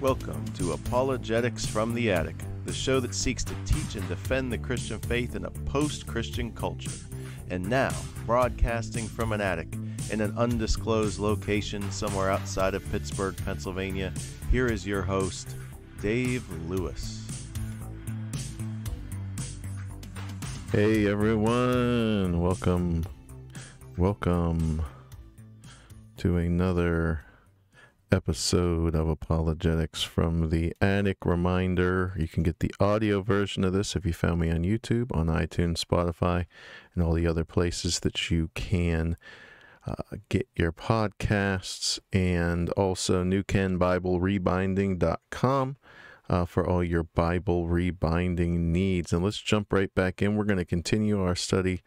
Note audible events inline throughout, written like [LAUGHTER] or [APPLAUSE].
Welcome to Apologetics from the Attic, the show that seeks to teach and defend the Christian faith in a post Christian culture. And now, broadcasting from an attic in an undisclosed location somewhere outside of Pittsburgh, Pennsylvania, here is your host, Dave Lewis. Hey everyone, welcome, welcome to another episode of Apologetics from the Attic. Reminder you can get the audio version of this if you found me on YouTube, on iTunes, Spotify, and all the other places that you can uh, get your podcasts, and also newkenbiblerebinding.com. Uh, for all your Bible rebinding needs. And let's jump right back in. We're going to continue our study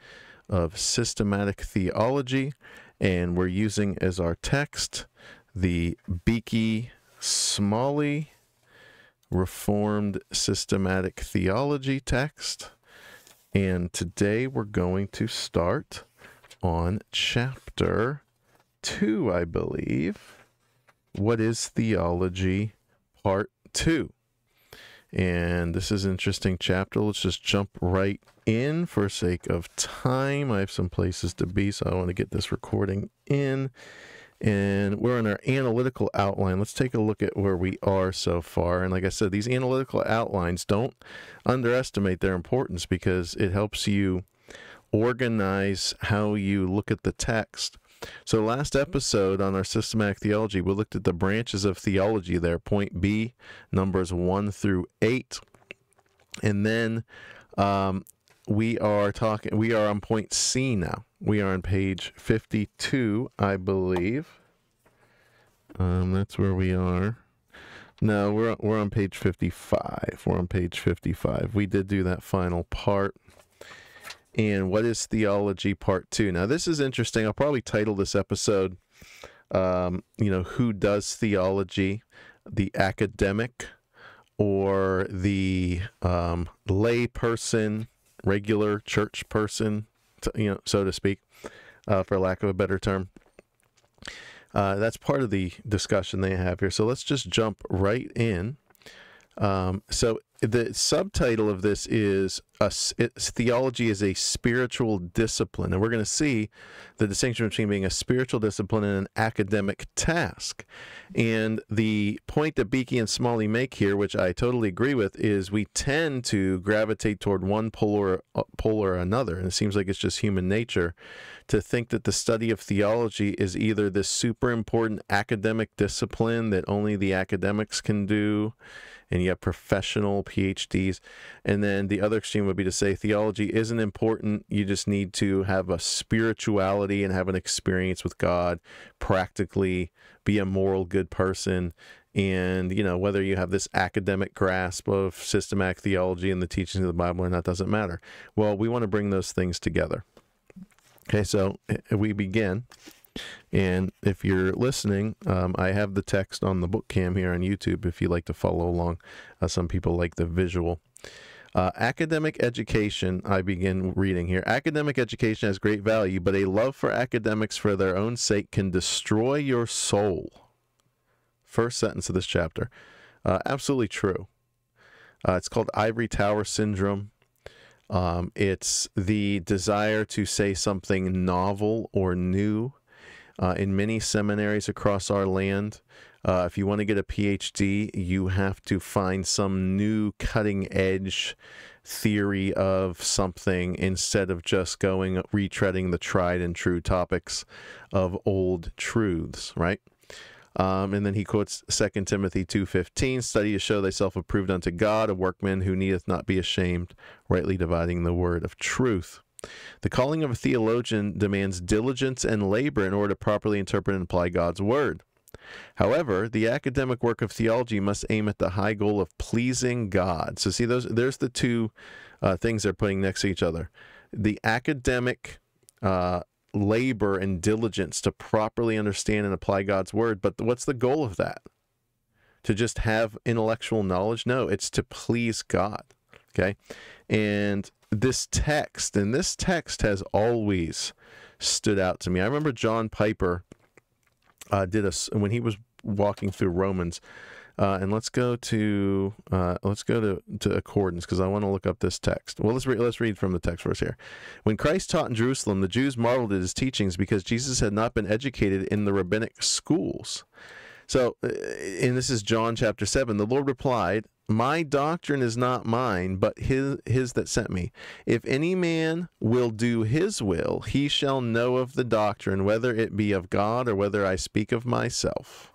of systematic theology, and we're using as our text the Beeke Smalley Reformed Systematic Theology text. And today we're going to start on chapter two, I believe. What is theology? Part two. And this is an interesting chapter. Let's just jump right in for sake of time. I have some places to be, so I want to get this recording in. And we're on our analytical outline. Let's take a look at where we are so far. And like I said, these analytical outlines don't underestimate their importance because it helps you organize how you look at the text. So, last episode on our systematic theology, we looked at the branches of theology there, point B, numbers 1 through 8. And then um, we are talking, we are on point C now. We are on page 52, I believe. Um, that's where we are. No, we're we're on page 55. We're on page 55. We did do that final part. And what is theology part 2? Now, this is interesting. I'll probably title this episode um, you know, who does theology? The academic or the um, lay person, regular church person, you know, so to speak, uh, for lack of a better term. Uh, that's part of the discussion they have here. So let's just jump right in. Um, so the subtitle of this is a, theology is a spiritual discipline, and we're going to see the distinction between being a spiritual discipline and an academic task. And the point that Beeke and Smalley make here, which I totally agree with, is we tend to gravitate toward one pole or, uh, pole or another, and it seems like it's just human nature to think that the study of theology is either this super important academic discipline that only the academics can do and you have professional PhDs. And then the other extreme would be to say theology isn't important. You just need to have a spirituality and have an experience with God, practically be a moral good person. And, you know, whether you have this academic grasp of systematic theology and the teachings of the Bible or not doesn't matter. Well, we want to bring those things together. Okay, so eh, we begin and if you're listening, um, I have the text on the book cam here on YouTube if you like to follow along. Uh, some people like the visual. Uh, academic education, I begin reading here. Academic education has great value, but a love for academics for their own sake can destroy your soul. First sentence of this chapter. Uh, absolutely true. Uh, it's called ivory tower syndrome. Um, it's the desire to say something novel or new uh, in many seminaries across our land. Uh, if you want to get a PhD, you have to find some new cutting edge theory of something instead of just going retreading the tried and true topics of old truths, right? Um, and then he quotes 2 Timothy 2.15, study to show thyself approved unto God, a workman who needeth not be ashamed, rightly dividing the word of truth. The calling of a theologian demands diligence and labor in order to properly interpret and apply God's word. However, the academic work of theology must aim at the high goal of pleasing God. So, see, those there's the two uh, things they're putting next to each other: the academic uh, labor and diligence to properly understand and apply God's word. But what's the goal of that? To just have intellectual knowledge? No, it's to please God. Okay, and this text, and this text has always stood out to me. I remember John Piper uh, did a when he was walking through Romans. Uh, and let's go to uh, let's go to, to accordance because I want to look up this text. Well, let's re- let's read from the text verse here. When Christ taught in Jerusalem, the Jews marveled at his teachings because Jesus had not been educated in the rabbinic schools. So, uh, and this is John chapter seven. The Lord replied, "My doctrine is not mine, but his his that sent me. If any man will do his will, he shall know of the doctrine, whether it be of God or whether I speak of myself."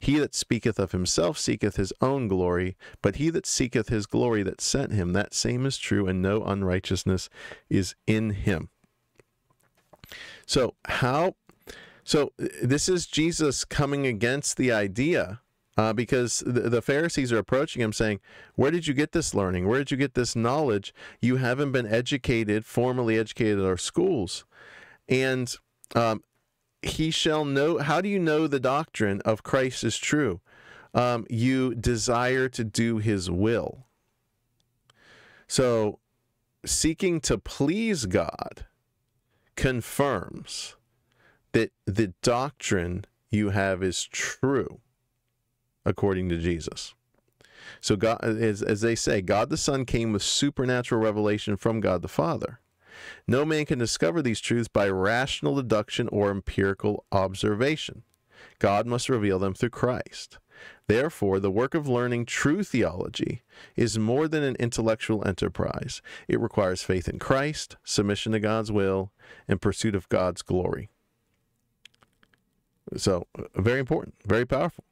He that speaketh of himself seeketh his own glory, but he that seeketh his glory that sent him, that same is true, and no unrighteousness is in him. So, how? So, this is Jesus coming against the idea uh, because the, the, Pharisees are approaching him saying, Where did you get this learning? Where did you get this knowledge? You haven't been educated, formally educated at our schools. And um, he shall know. How do you know the doctrine of Christ is true? Um, you desire to do his will. So, seeking to please God confirms that the doctrine you have is true according to Jesus. So, God, as, as they say, God the Son came with supernatural revelation from God the Father. No man can discover these truths by rational deduction or empirical observation. God must reveal them through Christ. Therefore, the work of learning true theology is more than an intellectual enterprise. It requires faith in Christ, submission to God's will, and pursuit of God's glory. So, very important, very powerful.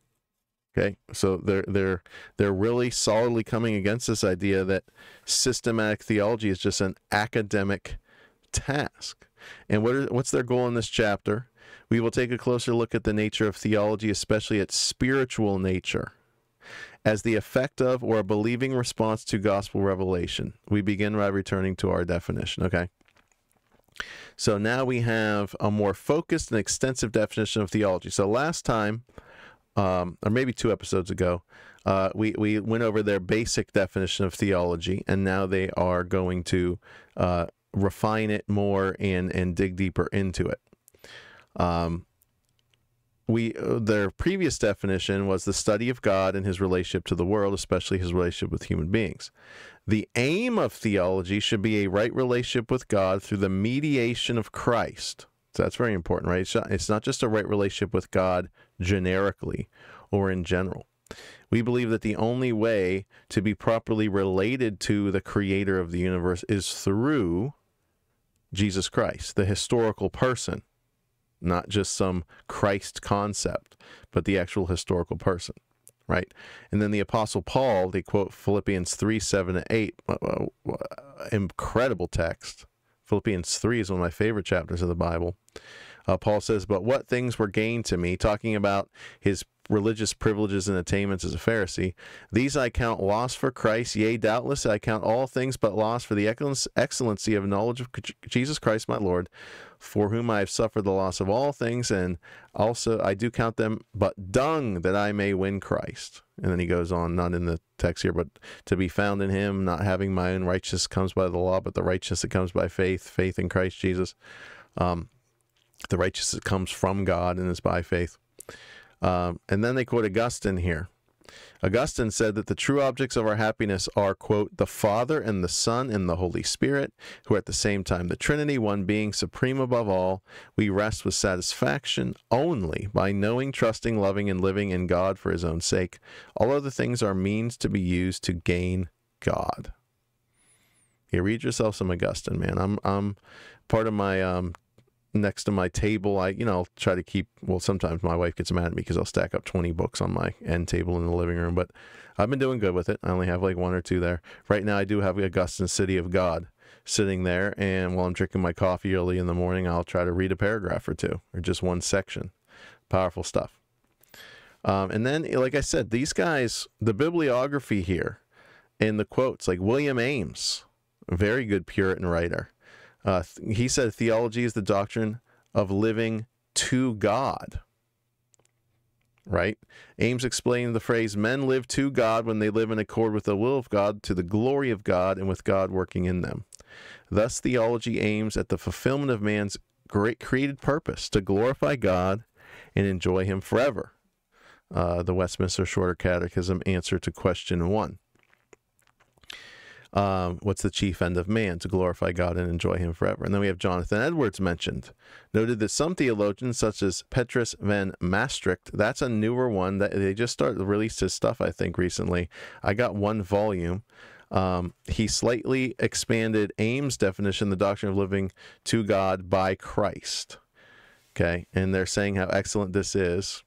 Okay, so they're they're they're really solidly coming against this idea that systematic theology is just an academic task. And what are, what's their goal in this chapter? We will take a closer look at the nature of theology, especially its spiritual nature, as the effect of or a believing response to gospel revelation. We begin by returning to our definition. Okay. So now we have a more focused and extensive definition of theology. So last time um, or maybe two episodes ago, uh, we, we went over their basic definition of theology, and now they are going to uh, refine it more and, and dig deeper into it. Um, we uh, their previous definition was the study of God and his relationship to the world, especially his relationship with human beings. The aim of theology should be a right relationship with God through the mediation of Christ. So that's very important, right? It's not, it's not just a right relationship with God generically or in general. We believe that the only way to be properly related to the creator of the universe is through Jesus Christ, the historical person, not just some Christ concept, but the actual historical person, right? And then the Apostle Paul, they quote Philippians 3 7 to 8, uh, uh, incredible text. Philippians 3 is one of my favorite chapters of the Bible. Uh, Paul says, But what things were gained to me, talking about his religious privileges and attainments as a Pharisee, these I count loss for Christ. Yea, doubtless I count all things but loss for the excellency of knowledge of Jesus Christ my Lord, for whom I have suffered the loss of all things, and also I do count them but dung that I may win Christ. And then he goes on, not in the text here, but to be found in him, not having my own righteousness comes by the law, but the righteousness that comes by faith, faith in Christ Jesus. Um, the righteousness comes from God and is by faith. Um, and then they quote Augustine here. Augustine said that the true objects of our happiness are, quote, the Father and the Son and the Holy Spirit, who are at the same time the Trinity, one being supreme above all. We rest with satisfaction only by knowing, trusting, loving, and living in God for his own sake. All other things are means to be used to gain God. Here, read yourself some Augustine, man. I'm, I'm part of my um, next to my table. I, you know, I'll try to keep, well, sometimes my wife gets mad at me because I'll stack up 20 books on my end table in the living room, but I've been doing good with it. I only have like one or two there. Right now, I do have Augustine City of God sitting there, and while I'm drinking my coffee early in the morning, I'll try to read a paragraph or two or just one section. Powerful stuff. Um, and then, like I said, these guys, the bibliography here and the quotes, like William Ames, very good Puritan writer. Uh, he said theology is the doctrine of living to God. Right? Ames explained the phrase men live to God when they live in accord with the will of God, to the glory of God, and with God working in them. Thus, theology aims at the fulfillment of man's great created purpose to glorify God and enjoy Him forever. uh, the Westminster Shorter Catechism answer to question one. Um, what's the chief end of man? To glorify God and enjoy Him forever. And then we have Jonathan Edwards mentioned. Noted that some theologians, such as Petrus van Mastricht, that's a newer one that they just started released his stuff, I think, recently. I got one volume. Um, he slightly expanded Ames' definition, the doctrine of living to God by Christ. Okay, and they're saying how excellent this is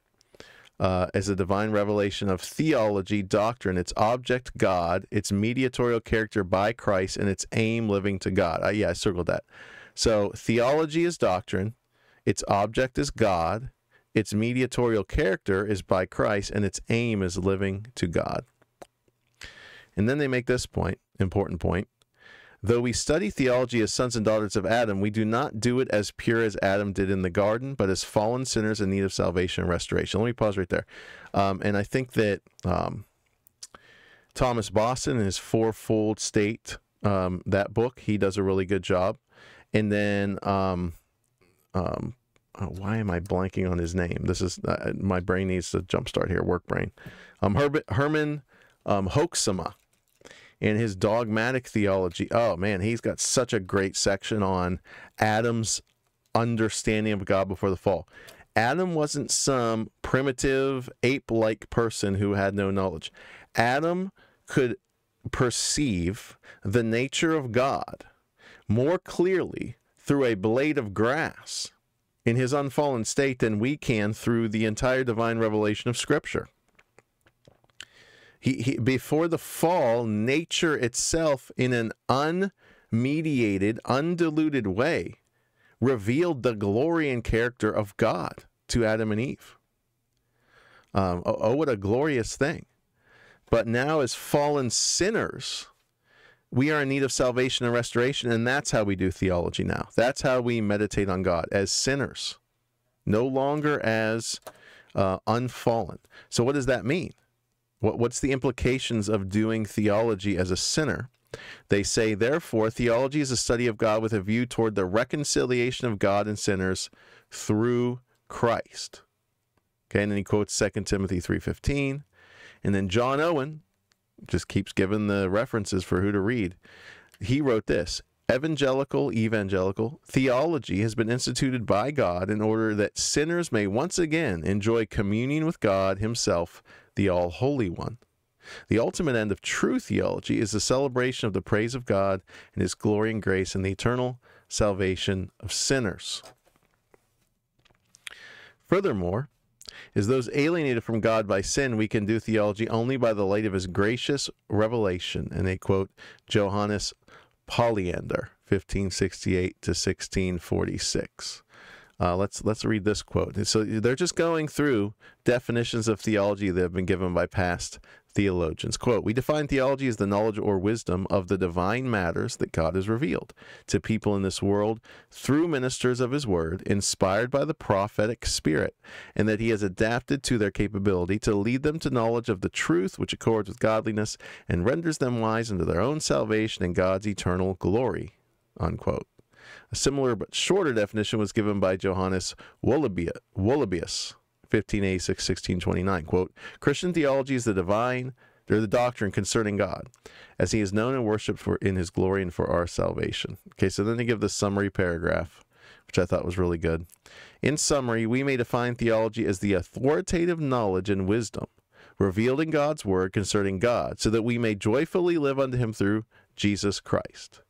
uh, as a divine revelation of theology, doctrine, its object God, its mediatorial character by Christ, and its aim living to God. Uh, yeah, I circled that. So theology is doctrine, its object is God, its mediatorial character is by Christ, and its aim is living to God. And then they make this point, important point. Though we study theology as sons and daughters of Adam, we do not do it as pure as Adam did in the garden, but as fallen sinners in need of salvation and restoration. Let me pause right there. Um, and I think that um, Thomas Boston in his fourfold state, um, that book, he does a really good job. And then, um, um, oh, why am I blanking on his name? This is uh, my brain needs to jumpstart here. Work brain. Um, Herb- Herman um, Hoeksema in his dogmatic theology. Oh man, he's got such a great section on Adam's understanding of God before the fall. Adam wasn't some primitive ape like person who had no knowledge. Adam could perceive the nature of God more clearly through a blade of grass in his unfallen state than we can through the entire divine revelation of Scripture. He, he, before the fall, nature itself, in an unmediated, undiluted way, revealed the glory and character of God to Adam and Eve. Um, oh, oh, what a glorious thing. But now, as fallen sinners, we are in need of salvation and restoration, and that's how we do theology now. That's how we meditate on God as sinners, no longer as uh, unfallen. So, what does that mean? What, what's the implications of doing theology as a sinner? They say, therefore, theology is a study of God with a view toward the reconciliation of God and sinners through Christ. Okay, and then he quotes 2 Timothy 3.15. And then John Owen just keeps giving the references for who to read. He wrote this, evangelical, evangelical theology has been instituted by God in order that sinners may once again enjoy communion with God himself the All Holy One. The ultimate end of true theology is the celebration of the praise of God and His glory and grace and the eternal salvation of sinners. Furthermore, as those alienated from God by sin, we can do theology only by the light of His gracious revelation. And they quote Johannes Polyander, 1568 to 1646. Uh, let's let's read this quote. So they're just going through definitions of theology that have been given by past theologians. Quote, we define theology as the knowledge or wisdom of the divine matters that God has revealed to people in this world through ministers of his word, inspired by the prophetic spirit, and that he has adapted to their capability to lead them to knowledge of the truth which accords with godliness and renders them wise unto their own salvation and God's eternal glory. Unquote. A similar but shorter definition was given by Johannes Wollebius, 1586, 1629. Quote, Christian theology is the divine, or the doctrine concerning God, as he is known and worshipped for in his glory and for our salvation. Okay, so then they give the summary paragraph, which I thought was really good. In summary, we may define theology as the authoritative knowledge and wisdom revealed in God's word concerning God, so that we may joyfully live unto him through Jesus Christ.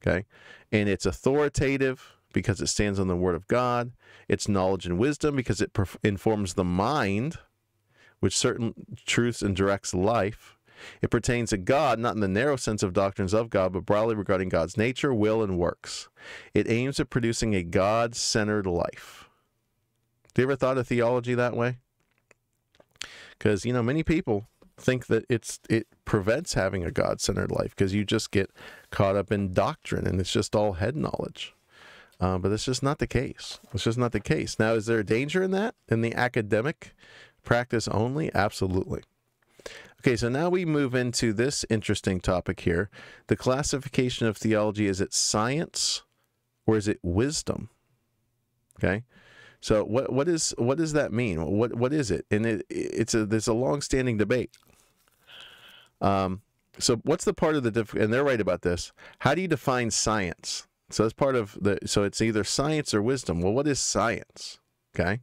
Okay? And it's authoritative because it stands on the word of God. It's knowledge and wisdom because it informs the mind, which certain truths and directs life. It pertains to God, not in the narrow sense of doctrines of God, but broadly regarding God's nature, will, and works. It aims at producing a God centered life. Do you ever thought of theology that way? Because, you know, many people think that it's it prevents having a God-centered life because you just get caught up in doctrine and it's just all head knowledge. Uh, but that's just not the case. It's just not the case. Now, is there a danger in that in the academic practice only? Absolutely. Okay, so now we move into this interesting topic here. The classification of theology is it science or is it wisdom? Okay. So what what is what does that mean? What what is it? And it it's a there's a long standing debate. Um, so what's the part of the diff- and they're right about this. How do you define science? So that's part of the so it's either science or wisdom. Well, what is science? Okay.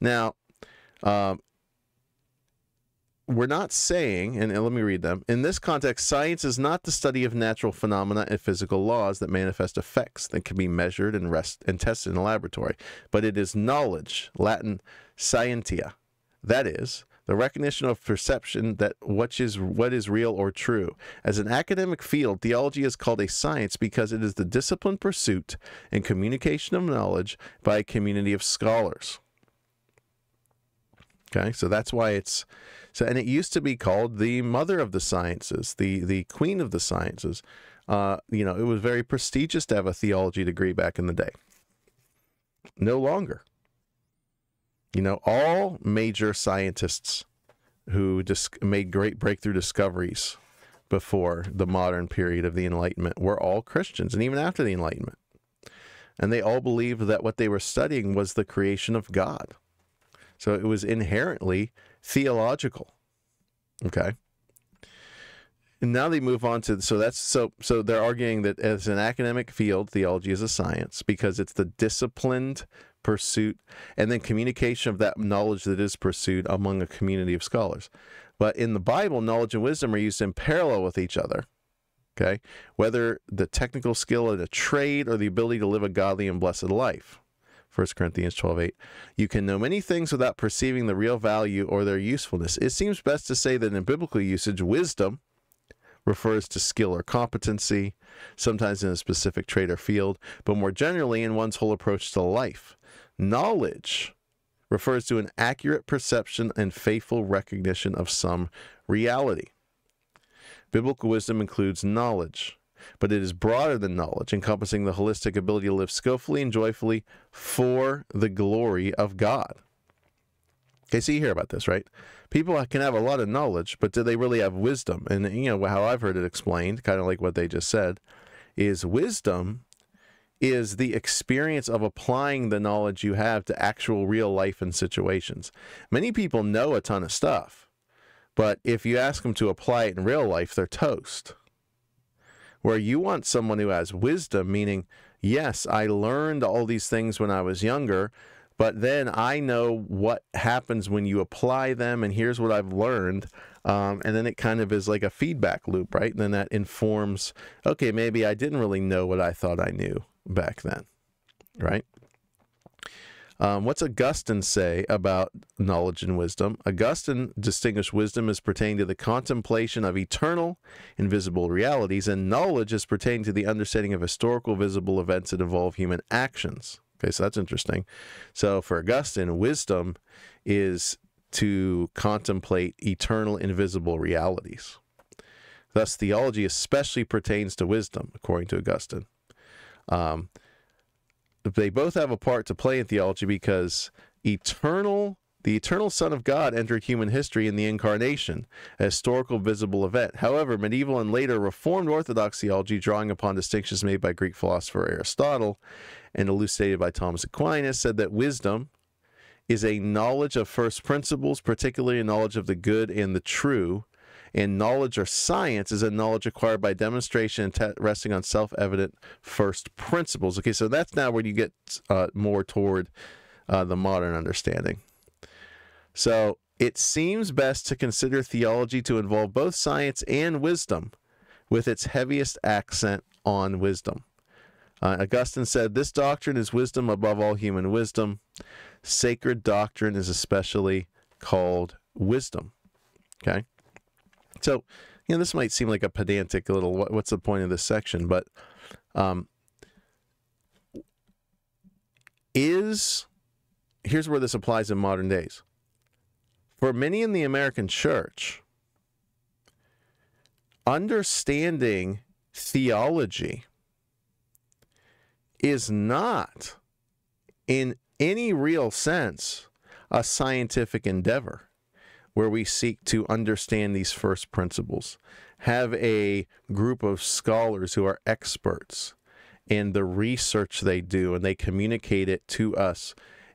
Now, um, we're not saying, and, and let me read them. In this context, science is not the study of natural phenomena and physical laws that manifest effects that can be measured and rest and tested in a laboratory, but it is knowledge, Latin scientia. That is the recognition of perception that what is what is real or true. As an academic field, theology is called a science because it is the disciplined pursuit and communication of knowledge by a community of scholars. Okay, so that's why it's so, and it used to be called the mother of the sciences, the the queen of the sciences. Uh, you know, it was very prestigious to have a theology degree back in the day. No longer. You know, all major scientists who just made great breakthrough discoveries before the modern period of the Enlightenment were all Christians, and even after the Enlightenment. And they all believed that what they were studying was the creation of God. So it was inherently theological. Okay. And now they move on to so that's so so they're arguing that as an academic field, theology is a science because it's the disciplined pursuit and then communication of that knowledge that is pursued among a community of scholars. But in the Bible, knowledge and wisdom are used in parallel with each other. Okay. Whether the technical skill in a trade or the ability to live a godly and blessed life. 1 Corinthians 12 8. You can know many things without perceiving the real value or their usefulness. It seems best to say that in biblical usage, wisdom refers to skill or competency, sometimes in a specific trade or field, but more generally in one's whole approach to life. Knowledge refers to an accurate perception and faithful recognition of some reality. Biblical wisdom includes knowledge, but it is broader than knowledge, encompassing the holistic ability to live skillfully and joyfully for the glory of God. Okay, so you hear about this, right? People can have a lot of knowledge, but do they really have wisdom? And, you know, how I've heard it explained, kind of like what they just said, is wisdom is the experience of applying the knowledge you have to actual real life and situations. Many people know a ton of stuff, but if you ask them to apply it in real life, they're toast where you want someone who has wisdom, meaning, yes, I learned all these things when I was younger, but then I know what happens when you apply them, and here's what I've learned. Um, and then it kind of is like a feedback loop, right? And then that informs, okay, maybe I didn't really know what I thought I knew back then, right? Um, what's Augustine say about knowledge and wisdom? Augustine distinguished wisdom as pertaining to the contemplation of eternal, invisible realities, and knowledge as pertaining to the understanding of historical, visible events that involve human actions. Okay, so that's interesting. So for Augustine, wisdom is to contemplate eternal, invisible realities. Thus, theology especially pertains to wisdom, according to Augustine. Um, they both have a part to play in theology because eternal the eternal Son of God entered human history in the incarnation, a historical visible event. However, medieval and later Reformed Orthodox theology, drawing upon distinctions made by Greek philosopher Aristotle and elucidated by Thomas Aquinas, said that wisdom is a knowledge of first principles, particularly a knowledge of the good and the true, and knowledge or science is a knowledge acquired by demonstration and resting on self evident first principles. Okay, so that's now where you get uh, more toward uh, the modern understanding. So it seems best to consider theology to involve both science and wisdom, with its heaviest accent on wisdom. Uh, Augustine said, This doctrine is wisdom above all human wisdom. Sacred doctrine is especially called wisdom. Okay? So, you know, this might seem like a pedantic little what, what's the point of this section, but um, is here's where this applies in modern days. For many in the American church, understanding theology is not, in any real sense, a scientific endeavor where we seek to understand these first principles, have a group of scholars who are experts in the research they do, and they communicate it to us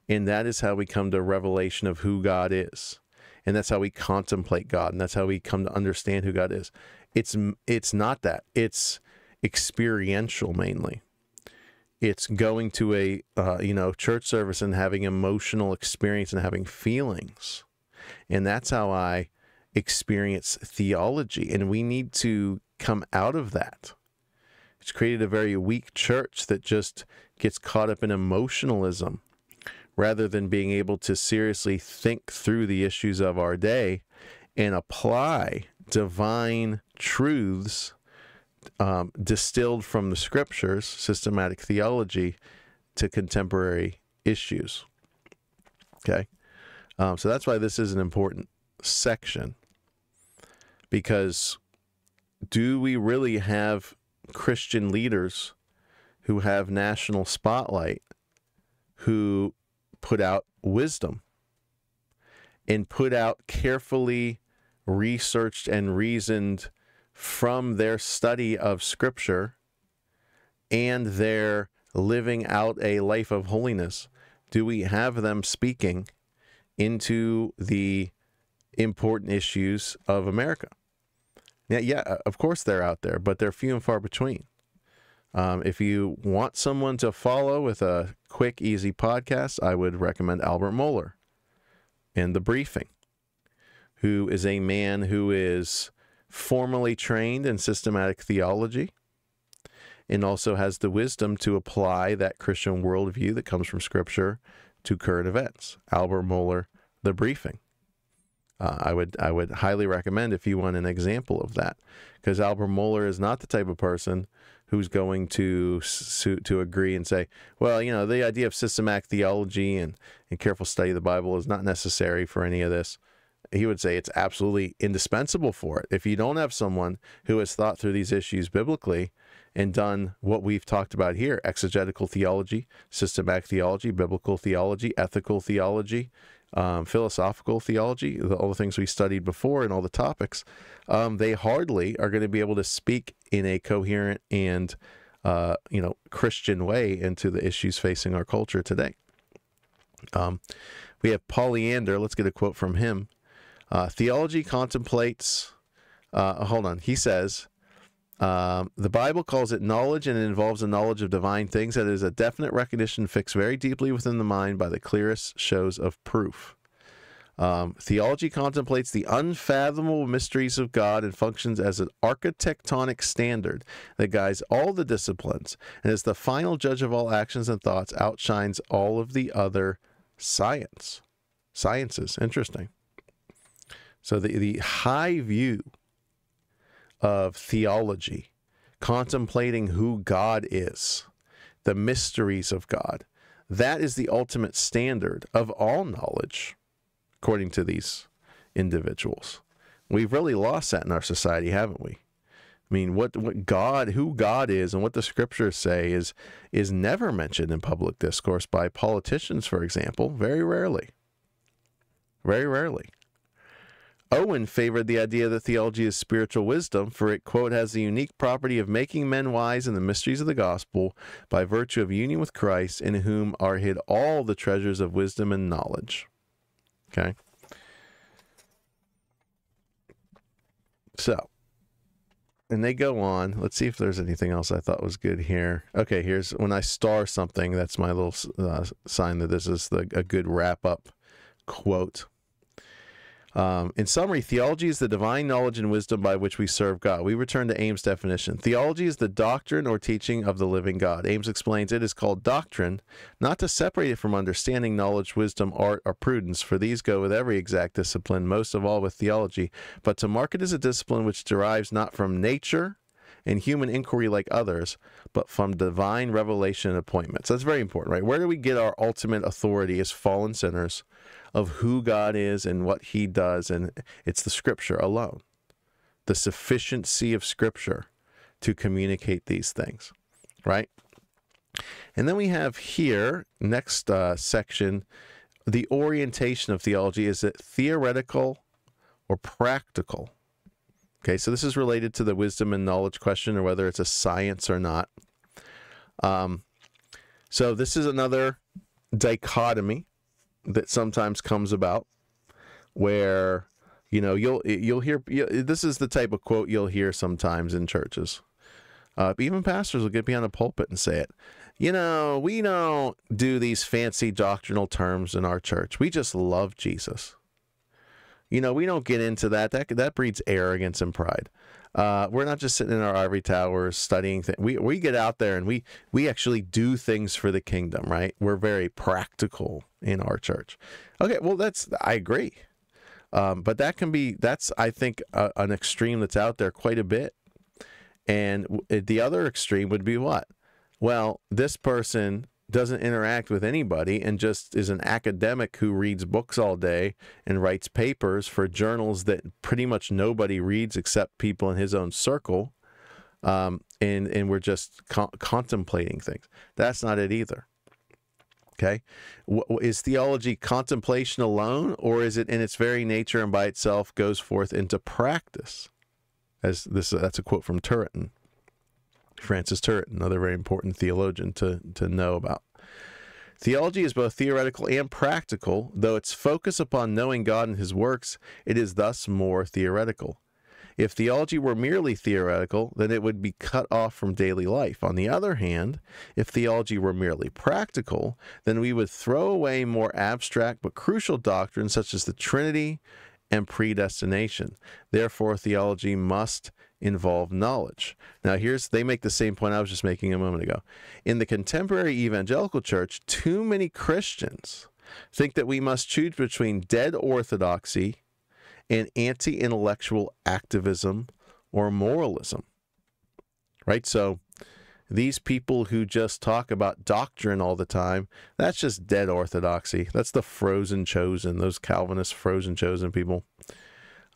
And that is how we come to revelation of who God is. And that's how we contemplate God. And that's how we come to understand who God is. It's, it's not that, it's experiential mainly. It's going to a uh, you know church service and having emotional experience and having feelings, and that's how I experience theology. And we need to come out of that. It's created a very weak church that just gets caught up in emotionalism rather than being able to seriously think through the issues of our day and apply divine truths um, distilled from the scriptures, systematic theology, to contemporary issues. Okay. Um, so that's why this is an important section because do we really have Christian leaders who have national spotlight who put out wisdom and put out carefully researched and reasoned from their study of Scripture and their living out a life of holiness, do we have them speaking into the important issues of America? Yeah, yeah, of course they're out there, but they're few and far between. Um, if you want someone to follow with a quick, easy podcast, I would recommend Albert Mohler in The Briefing, who is a man who is formally trained in systematic theology and also has the wisdom to apply that Christian worldview that comes from Scripture to current events. Albert Mohler, The Briefing. Uh, I would I would highly recommend if you want an example of that, because Albert Mohler is not the type of person who's going to to agree and say, well, you know, the idea of systematic theology and, and careful study of the Bible is not necessary for any of this he would say it's absolutely indispensable for it. If you don't have someone who has thought through these issues biblically and done what we've talked about here exegetical theology, systematic theology, biblical theology, ethical theology, um, philosophical theology, the, all the things we studied before and all the topics, um, they hardly are going to be able to speak in a coherent and uh, you know Christian way into the issues facing our culture today. Um, we have Polyander. Let's get a quote from him. Uh, theology contemplates, uh, hold on, he says, um, the Bible calls it knowledge and it involves a knowledge of divine things that is a definite recognition fixed very deeply within the mind by the clearest shows of proof. Um, theology contemplates the unfathomable mysteries of God and functions as an architectonic standard that guides all the disciplines and as the final judge of all actions and thoughts outshines all of the other science. Sciences. Interesting. So the, the high view of theology, contemplating who God is, the mysteries of God, that is the ultimate standard of all knowledge, according to these individuals. We've really lost that in our society, haven't we? I mean, what, what God, who God is, and what the scriptures say is is never mentioned in public discourse by politicians, for example. Very rarely. Very rarely. Owen favored the idea that theology is spiritual wisdom, for it, quote, has the unique property of making men wise in the mysteries of the gospel by virtue of union with Christ, in whom are hid all the treasures of wisdom and knowledge. Okay. So, and they go on. Let's see if there's anything else I thought was good here. Okay, here's when I star something, that's my little uh, sign that this is the, a good wrap up quote. Um, in summary, theology is the divine knowledge and wisdom by which we serve God. We return to Ames' definition. Theology is the doctrine or teaching of the living God. Ames explains it is called doctrine, not to separate it from understanding, knowledge, wisdom, art, or prudence, for these go with every exact discipline, most of all with theology, but to mark it as a discipline which derives not from nature and human inquiry like others, but from divine revelation and appointment. So that's very important, right? Where do we get our ultimate authority as fallen sinners? Of who God is and what he does. And it's the scripture alone, the sufficiency of scripture to communicate these things, right? And then we have here, next uh, section, the orientation of theology. Is it theoretical or practical? Okay, so this is related to the wisdom and knowledge question or whether it's a science or not. Um, so this is another dichotomy that sometimes comes about where you know you'll you'll hear you, this is the type of quote you'll hear sometimes in churches. Uh, even pastors will get behind the pulpit and say it. You know, we don't do these fancy doctrinal terms in our church. We just love Jesus. You know, we don't get into that. That that breeds arrogance and pride. Uh, we're not just sitting in our ivory towers studying things. We we get out there and we we actually do things for the kingdom, right? We're very practical in our church. Okay, well that's I agree, um, but that can be that's I think an extreme that's out there quite a bit. And the other extreme would be what? Well, this person doesn't interact with anybody and just is an academic who reads books all day and writes papers for journals that pretty much nobody reads except people in his own circle. Um, and, and we're just co- contemplating things. That's not it either. Okay. Is theology contemplation alone, or is it in its very nature and by itself goes forth into practice? As this, that's a quote from Turretin. Francis Turretin, another very important theologian to, to know about. Theology is both theoretical and practical, though its focus upon knowing God and his works, it is thus more theoretical. If theology were merely theoretical, then it would be cut off from daily life. On the other hand, if theology were merely practical, then we would throw away more abstract but crucial doctrines such as the Trinity and predestination. Therefore, theology must involve knowledge. Now, here's they make the same point I was just making a moment ago. In the contemporary evangelical church, too many Christians think that we must choose between dead orthodoxy and anti intellectual activism or moralism. Right? So, these people who just talk about doctrine all the time, that's just dead orthodoxy. That's the frozen chosen, those Calvinist frozen chosen people.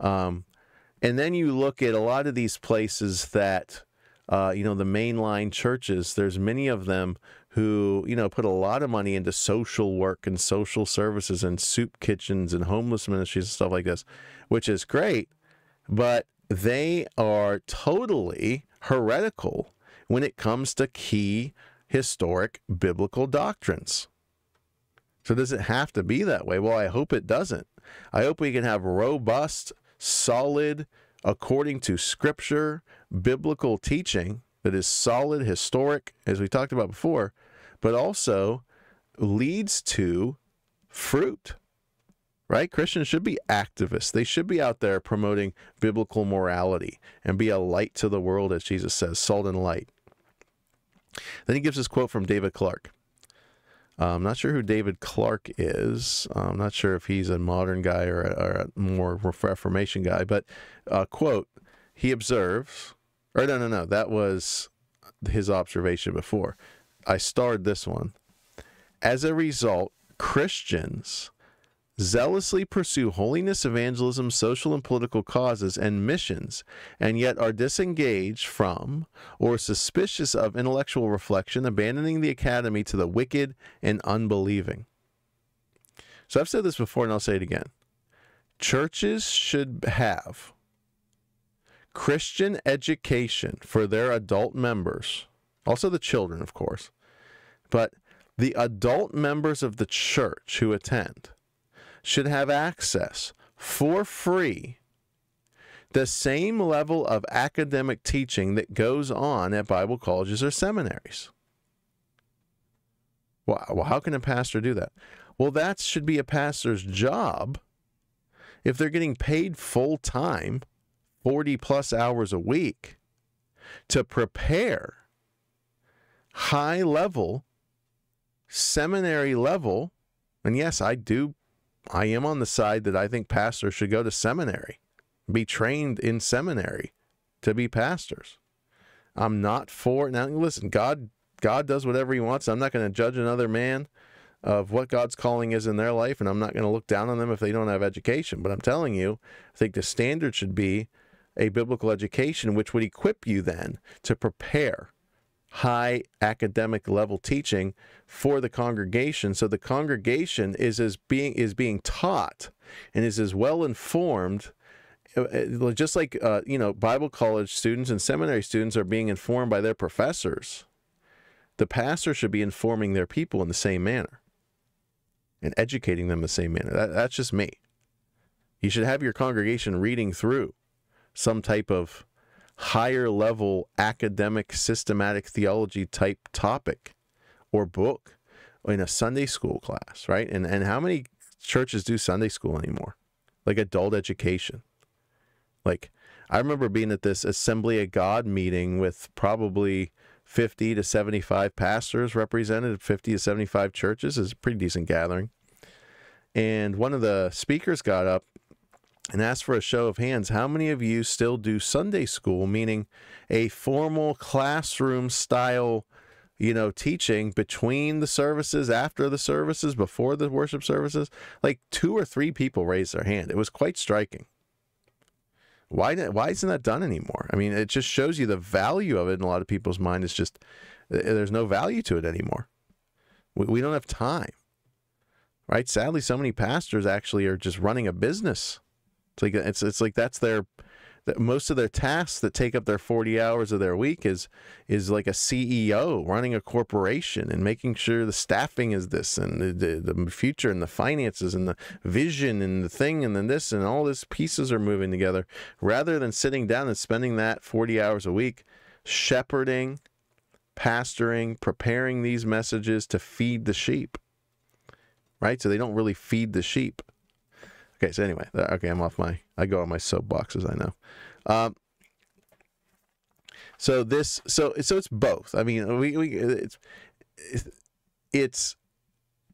Um, and then you look at a lot of these places that, uh, you know, the mainline churches, there's many of them who, you know, put a lot of money into social work and social services and soup kitchens and homeless ministries and stuff like this, which is great. But they are totally heretical when it comes to key historic biblical doctrines. So, does it have to be that way? Well, I hope it doesn't. I hope we can have robust solid, according to scripture, biblical teaching that is solid, historic, as we talked about before, but also leads to fruit. Right? Christians should be activists. They should be out there promoting biblical morality and be a light to the world, as Jesus says, salt and light. Then he gives this quote from David Clark. Uh, I'm not sure who David Clark is. Uh, I'm not sure if he's a modern guy or a, or a more Reformation guy, but uh, quote, he observes, or no, no, no, that was his observation before. I starred this one. As a result, Christians zealously pursue holiness, evangelism, social and political causes, and missions, and yet are disengaged from or suspicious of intellectual reflection, abandoning the academy to the wicked and unbelieving. So I've said this before and I'll say it again. Churches should have Christian education for their adult members, also the children, of course, but the adult members of the church who attend should have access for free the same level of academic teaching that goes on at Bible colleges or seminaries. Well, how can a pastor do that? Well, that should be a pastor's job if they're getting paid full time, 40 plus hours a week, to prepare high level, seminary level. And yes, I do I am on the side that I think pastors should go to seminary, be trained in seminary to be pastors. I'm not for now. Listen, God, God does whatever He wants. I'm not going to judge another man of what God's calling is in their life, and I'm not going to look down on them if they don't have education. But I'm telling you, I think the standard should be a biblical education, which would equip you then to prepare high academic level teaching for the congregation so the congregation is as being is being taught and is as well informed uh, uh, just like uh, you know bible college students and seminary students are being informed by their professors the pastor should be informing their people in the same manner and educating them the same manner. That, that's just me. You should have your congregation reading through some type of higher level academic systematic theology type topic or book in a Sunday school class, right? And and how many churches do Sunday school anymore? Like adult education. Like I remember being at this Assembly of God meeting with probably 50 to 75 pastors represented, 50 to 75 churches is a pretty decent gathering. And one of the speakers got up and asked for a show of hands. How many of you still do Sunday school, meaning a formal classroom style, you know, teaching between the services, after the services, before the worship services? Like two or three people raised their hand. It was quite striking. Why, why isn't that done anymore? I mean, it just shows you the value of it in a lot of people's mind. It's just, eh, eh, there's no value to it anymore. We, we don't have time, right? Sadly, so many pastors actually are just running a business. It's like, it's, it's like that's their, that most of their tasks that take up their 40 hours of their week is is like a CEO running a corporation and making sure the staffing is this and the, the, the future and the finances and the vision and the thing and then this and all these pieces are moving together. Rather than sitting down and spending that 40 hours a week shepherding pastoring preparing these messages to feed the sheep right? So they don't really feed the sheep Okay, so anyway, okay, I'm off my. I go on my soapboxes. I know. Um, so this, so so it's both. I mean, we, we it's it's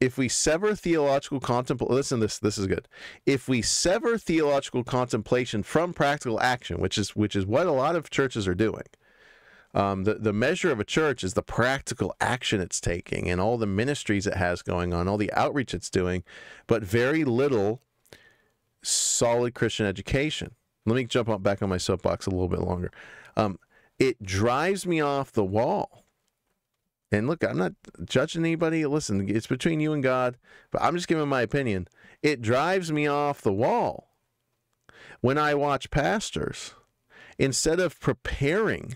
if we sever theological contemplation. Listen, this this is good. If we sever theological contemplation from practical action, which is which is what a lot of churches are doing. Um, the, the measure of a church is the practical action it's taking and all the ministries it has going on, all the outreach it's doing, but very little solid Christian education. Let me jump back on my soapbox a little bit longer. Um, it drives me off the wall. And look, I'm not judging anybody. Listen, it's between you and God, but I'm just giving my opinion. It drives me off the wall when I watch pastors, instead of preparing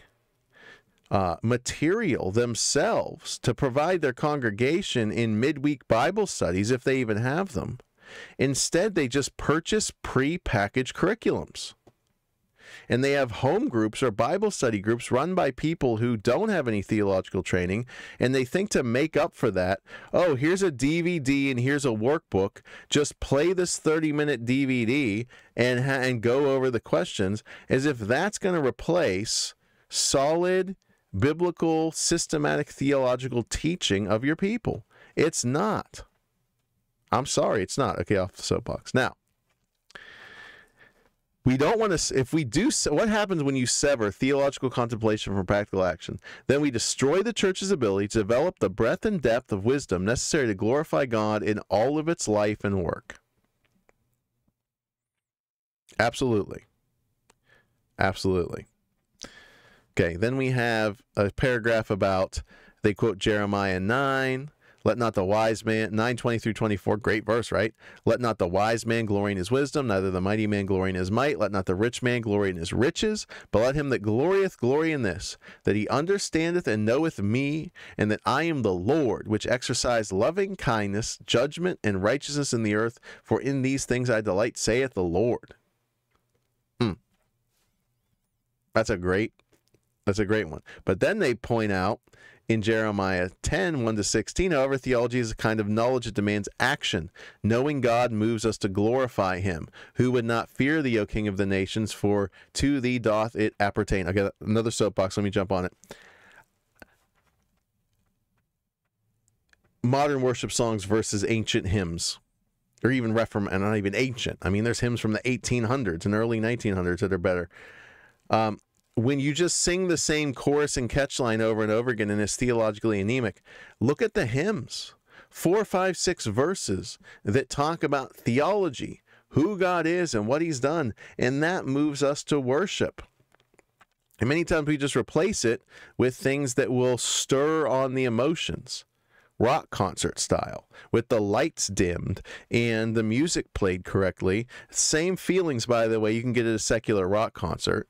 uh, material themselves to provide their congregation in midweek Bible studies, if they even have them, Instead, they just purchase pre-packaged curriculums. And they have home groups or Bible study groups run by people who don't have any theological training. And they think to make up for that, oh, here's a DVD and here's a workbook. Just play this 30 minute DVD and, and go over the questions as if that's going to replace solid biblical, systematic theological teaching of your people. It's not. I'm sorry, it's not. Okay, off the soapbox. Now, we don't want to, if we do, what happens when you sever theological contemplation from practical action? Then we destroy the church's ability to develop the breadth and depth of wisdom necessary to glorify God in all of its life and work. Absolutely. Absolutely. Okay, then we have a paragraph about, they quote Jeremiah 9. Let not the wise man, 920 through 24, great verse, right? Let not the wise man glory in his wisdom, neither the mighty man glory in his might. Let not the rich man glory in his riches, but let him that glorieth glory in this, that he understandeth and knoweth me, and that I am the Lord, which exercise loving kindness, judgment, and righteousness in the earth. For in these things I delight, saith the Lord. Hmm. That's a great, that's a great one. But then they point out in Jeremiah 10, 1 to 16. However, theology is a kind of knowledge that demands action. Knowing God moves us to glorify him. Who would not fear thee, O King of the nations, for to thee doth it appertain. Okay, another soapbox. Let me jump on it. Modern worship songs versus ancient hymns. Or even reform, and not even ancient. I mean, there's hymns from the 1800s and early 1900s that are better. Um, when you just sing the same chorus and catchline over and over again and it's theologically anemic, look at the hymns. Four, five, six verses that talk about theology, who God is and what he's done, and that moves us to worship. And many times we just replace it with things that will stir on the emotions, rock concert style, with the lights dimmed and the music played correctly. Same feelings, by the way, you can get at a secular rock concert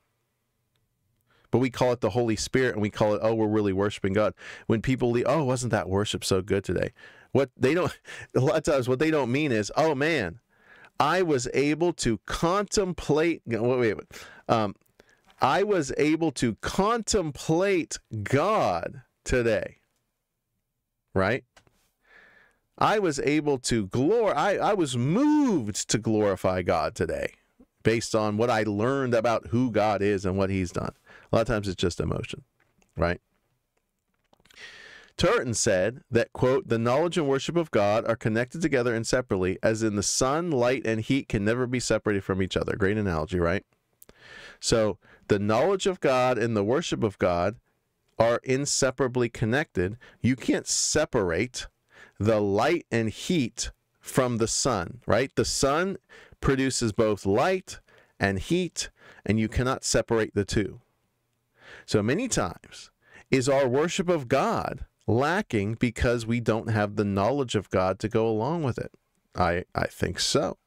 but we call it the Holy Spirit and we call it, oh, we're really worshiping God. When people leave, oh, wasn't that worship so good today? What they don't, [LAUGHS] a lot of times, what they don't mean is, oh man, I was able to contemplate. Wait, wait, wait. Um, I was able to contemplate God today. Right? I was able to glor I, I was moved to glorify God today based on what I learned about who God is and what he's done. A lot of times it's just emotion, right? Turretin said that, quote, the knowledge and worship of God are connected together inseparably, as in the sun, light, and heat can never be separated from each other. Great analogy, right? So the knowledge of God and the worship of God are inseparably connected. You can't separate the light and heat from the sun, right? The sun produces both light and heat, and you cannot separate the two. So many times is our worship of God lacking because we don't have the knowledge of God to go along with it. I, I think so.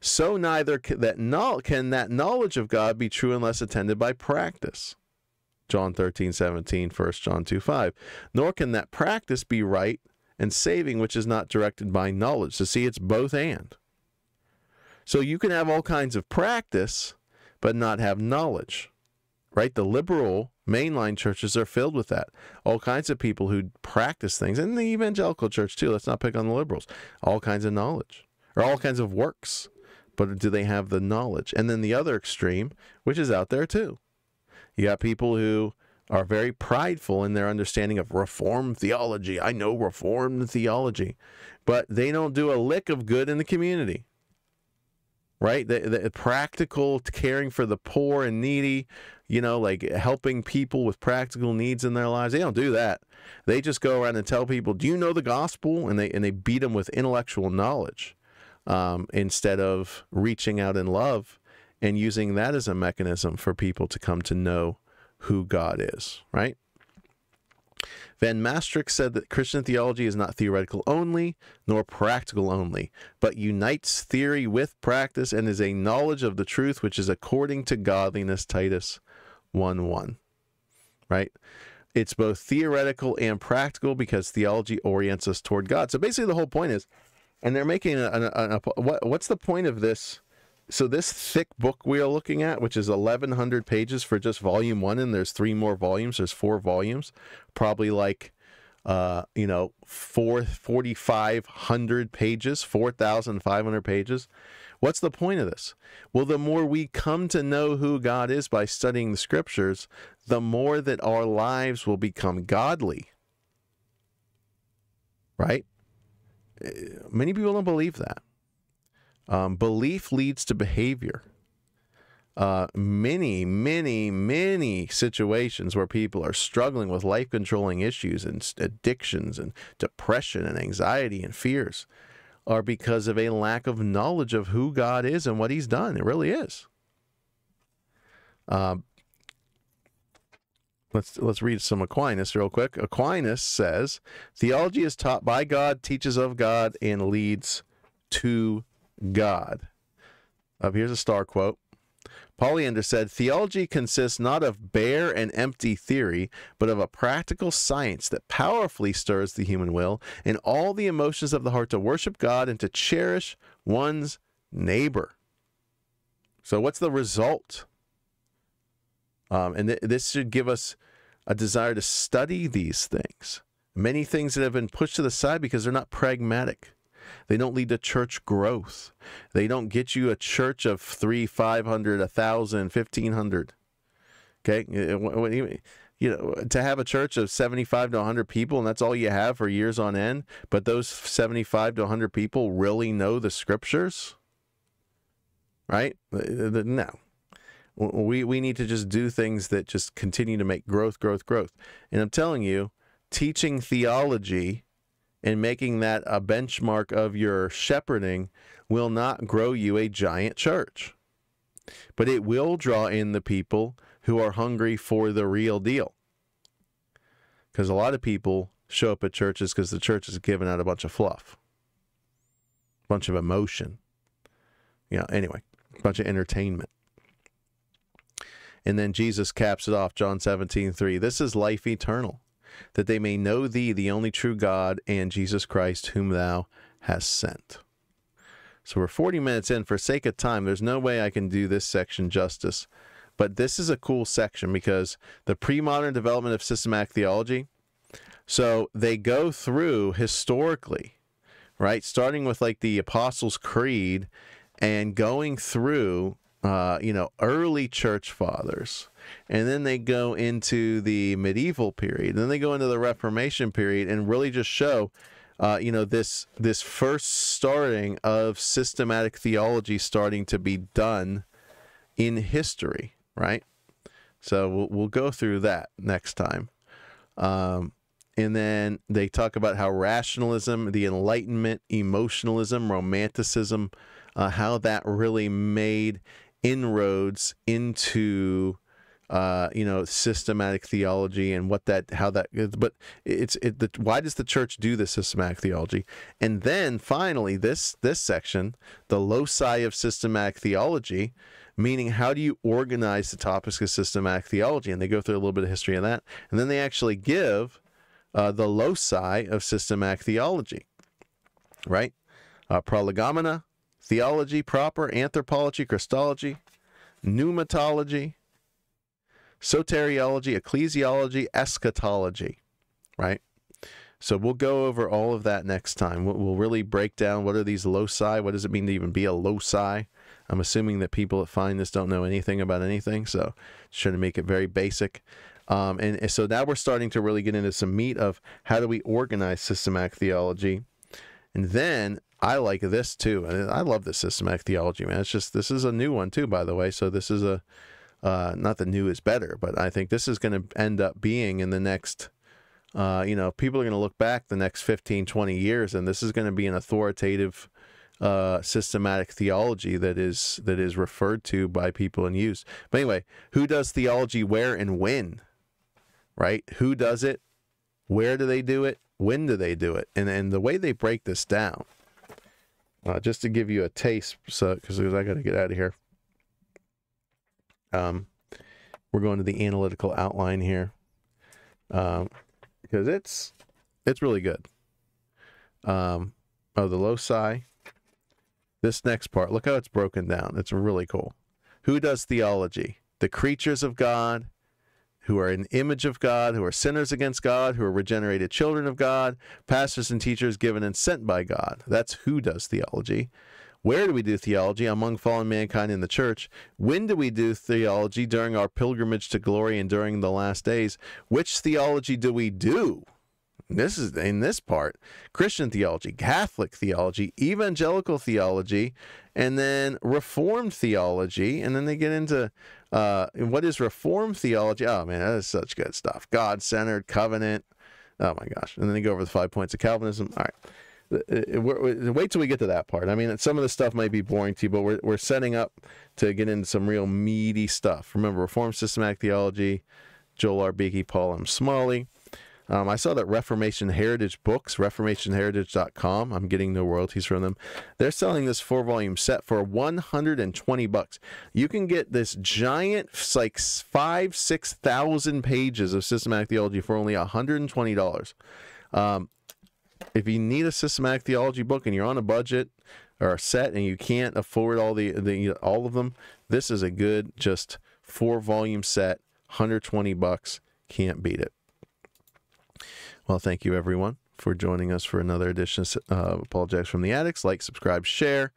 So neither can that, can that knowledge of God be true unless attended by practice. John 13, 17, 1 John 2, 5. Nor can that practice be right and saving which is not directed by knowledge. So see, it's both and. So you can have all kinds of practice, but not have knowledge. Right? The liberal mainline churches are filled with that. All kinds of people who practice things, and the evangelical church too. Let's not pick on the liberals. All kinds of knowledge, or all kinds of works, but do they have the knowledge? And then the other extreme, which is out there too. You got people who are very prideful in their understanding of reform theology. I know reform theology, but they don't do a lick of good in the community. Right? The, the practical caring for the poor and needy, you know, like helping people with practical needs in their lives. They don't do that. They just go around and tell people, "Do you know the gospel?" and they and they beat them with intellectual knowledge um, instead of reaching out in love and using that as a mechanism for people to come to know who God is, right? Van Mastricht said that Christian theology is not theoretical only, nor practical only, but unites theory with practice and is a knowledge of the truth which is according to godliness, Titus 1 1. Right? It's both theoretical and practical because theology orients us toward God. So basically, the whole point is, and they're making a, a, a, a what, what's the point of this? So this thick book we are looking at, which is 1,100 pages for just volume one, and there's three more volumes. There's four volumes, probably like, uh, you know, four 4,500 pages, 4,500 pages. What's the point of this? Well, the more we come to know who God is by studying the scriptures, the more that our lives will become godly. Right? Eh, many people don't believe that. Um, belief leads to behavior. Uh, many, many, many situations where people are struggling with life controlling issues and addictions and depression and anxiety and fears are because of a lack of knowledge of who God is and what He's done. It really is. Uh, let's let's read some Aquinas real quick. Aquinas says theology is taught by God, teaches of God, and leads to God. Uh, here's a star quote. Polyander said, Theology consists not of bare and empty theory, but of a practical science that powerfully stirs the human will and all the emotions of the heart to worship God and to cherish one's neighbor. So, what's the result? Um, and th- this should give us a desire to study these things. Many things that have been pushed to the side because they're not pragmatic. They don't lead to church growth. They don't get you a church of three, 500, 1,000, 1,500. Okay? You know, to have a church of 75 to 100 people and that's all you have for years on end, but those 75 to 100 people really know the scriptures? Right? No. We, we need to just do things that just continue to make growth, growth, growth. And I'm telling you, teaching theology and making that a benchmark of your shepherding will not grow you a giant church. But it will draw in the people who are hungry for the real deal. Because a lot of people show up at churches because the church is giving out a bunch of fluff, a bunch of emotion. Yeah, anyway, a bunch of entertainment. And then Jesus caps it off, John 17, 3. This is life eternal that they may know thee, the only true God, and Jesus Christ, whom thou hast sent. So we're 40 minutes in. For sake of time, there's no way I can do this section justice. But this is a cool section because the pre modern development of systematic theology. So they go through historically, right? Starting with like the Apostles' Creed and going through, uh, you know, early church fathers. And then they go into the medieval period. Then they go into the Reformation period and really just show. Uh, you know this this first starting of systematic theology starting to be done in history right? So we'll, we'll go through that next time. Um, and then they talk about how rationalism, the Enlightenment, emotionalism, romanticism, uh, how that really made inroads into uh, you know systematic theology and what that how that but it's it the, why does the church do this systematic theology and then finally this this section the loci of systematic theology meaning how do you organize the topics of systematic theology? And they go through a little bit of history of that. And then they actually give uh, the loci of systematic theology, right? Uh, prolegomena, theology proper, anthropology, Christology, pneumatology, soteriology, ecclesiology, eschatology, right? So we'll go over all of that next time. We'll really break down what are these loci, what does it mean to even be a loci, I'm assuming that people that find this don't know anything about anything, so just trying to make it very basic. Um, and, so now we're starting to really get into some meat of how do we organize systematic theology. And then I like this too. And I love this systematic theology, man. It's just, this is a new one too, by the way. So this is a, uh, not the new is better, but I think this is going to end up being in the next, uh, you know, people are going to look back the next 15, 20 years, and this is going to be an authoritative uh, systematic theology that is that is referred to by people and used. But anyway, who does theology where and when? Right? Who does it? Where do they do it? When do they do it? And and the way they break this down, uh, just to give you a taste, so because I got to get out of here. Um, we're going to the analytical outline here, um, because it's it's really good. Um, oh, the loci this next part, look how it's broken down. It's really cool. Who does theology? The creatures of God, who are an image of God, who are sinners against God, who are regenerated children of God, pastors and teachers given and sent by God. That's who does theology. Where do we do theology? Among fallen mankind in the church. When do we do theology? During our pilgrimage to glory and during the last days. Which theology do we do? this is in this part Christian theology, Catholic theology, evangelical theology, and then Reformed theology. And then they get into uh, and what is Reformed theology? Oh man, that is such good stuff. God centered, covenant. Oh my gosh. And then they go over the five points of Calvinism. All right. Uh, uh, wait till we get to that part. I mean, some of the stuff might be boring to you, but we're, we're setting up to get into some real meaty stuff. Remember, Reformed Systematic Theology, Joel R. Beeke, Paul M. Smalley. Um, I saw that Reformation Heritage Books, reformationheritage.com, I'm getting no royalties from them. They're selling this four volume set for 120 bucks. You can get this giant, like five, 6,000 pages of systematic theology for only $120. Um, if you need a systematic theology book and you're on a budget or a set and you can't afford all the, the all of them, this is a good just four volume set, 120 bucks. Can't beat it. Well, thank you everyone for joining us for another edition of Apologetics from the Attics. Like, subscribe, share.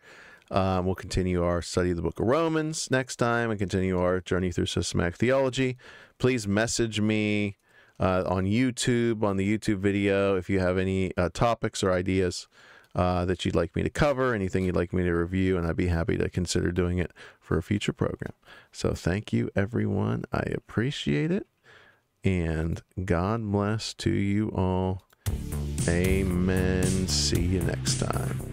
Um, we'll continue our study of the book of Romans next time and continue our journey through systematic theology. Please message me uh, on YouTube, on the YouTube video, if you have any uh, topics or ideas uh, that you'd like me to cover, anything you'd like me to review, and I'd be happy to consider doing it for a future program. So thank you, everyone. I appreciate it. And God bless to you all. Amen. See you next time.